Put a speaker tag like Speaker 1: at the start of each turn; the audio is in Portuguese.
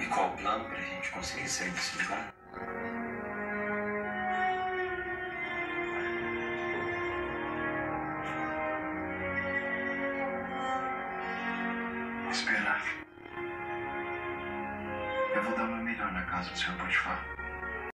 Speaker 1: E qual o plano para a gente conseguir sair desse lugar?
Speaker 2: Esperar. Eu vou dar uma melhor na casa do Sr. Potifar.